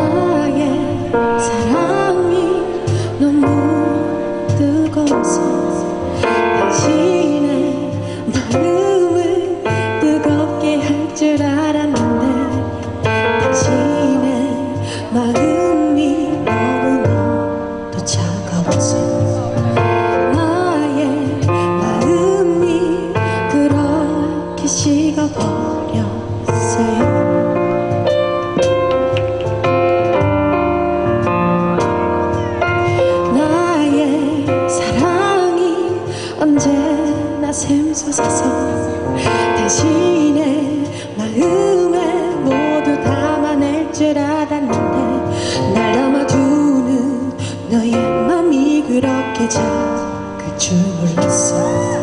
Oh 웃어줘서 대신에 마음에 모두 담아낼 줄 알았는데 날 담아두는 너의 맘이 그렇게 작을 줄 몰랐어.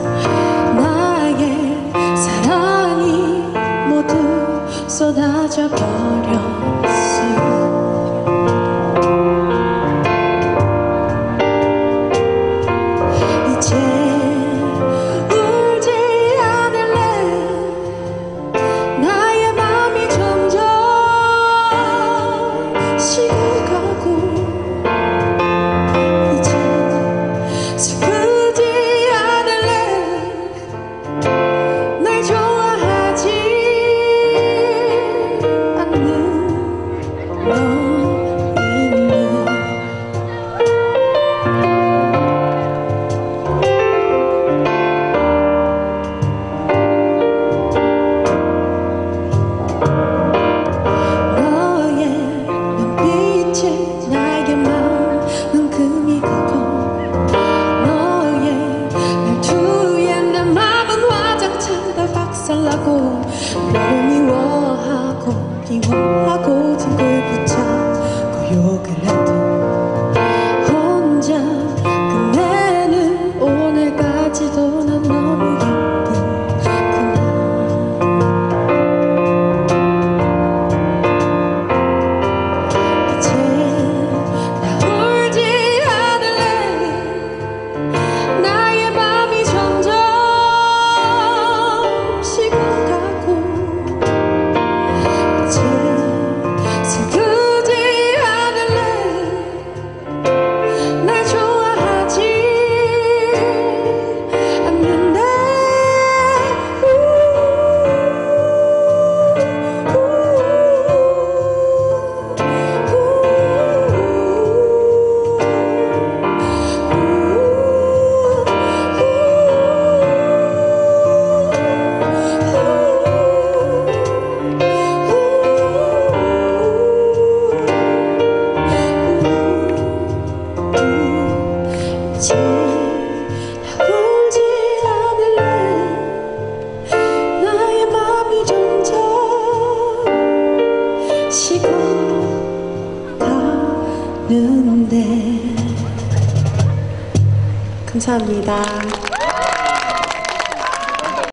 미워하고 미워하고 등골 붙여 울지 울지 않을래 나의 맘이 점점 식어가는데 감사합니다.